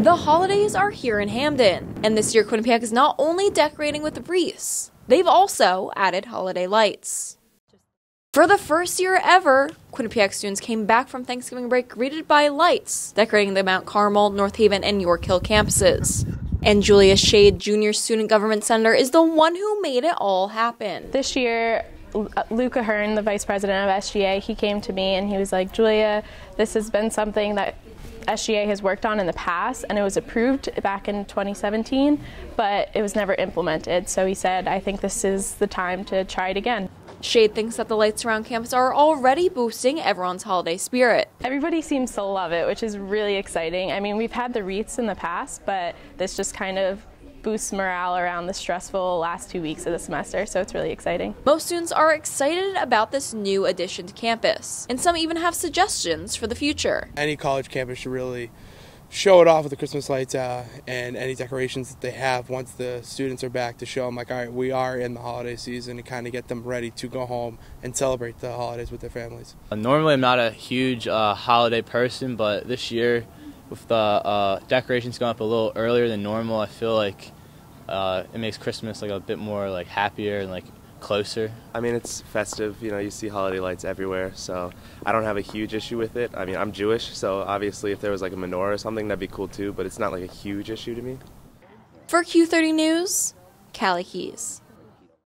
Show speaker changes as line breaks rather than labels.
The holidays are here in Hamden, and this year Quinnipiac is not only decorating with wreaths, they've also added holiday lights. For the first year ever, Quinnipiac students came back from Thanksgiving break greeted by lights, decorating the Mount Carmel, North Haven, and York Hill campuses. And Julia Shade, Junior Student Government Senator, is the one who made it all happen.
This year, Luca Hearn, the vice president of SGA, he came to me and he was like, Julia, this has been something that SGA has worked on in the past, and it was approved back in 2017, but it was never implemented. So he said, I think this is the time to try it again.
Shade thinks that the lights around campus are already boosting everyone's holiday spirit.
Everybody seems to love it, which is really exciting. I mean, we've had the wreaths in the past, but this just kind of boosts morale around the stressful last two weeks of the semester, so it's really exciting.
Most students are excited about this new addition to campus, and some even have suggestions for the future.
Any college campus should really show it off with the Christmas lights uh, and any decorations that they have once the students are back to show them, like, all right, we are in the holiday season and kind of get them ready to go home and celebrate the holidays with their families.
Uh, normally, I'm not a huge uh, holiday person, but this year, with the uh, decorations going up a little earlier than normal, I feel like uh, it makes Christmas like a bit more like happier and like closer.
I mean, it's festive. You know, you see holiday lights everywhere, so I don't have a huge issue with it. I mean, I'm Jewish, so obviously, if there was like a menorah or something, that'd be cool too. But it's not like a huge issue to me.
For Q30 News, Cali Kees.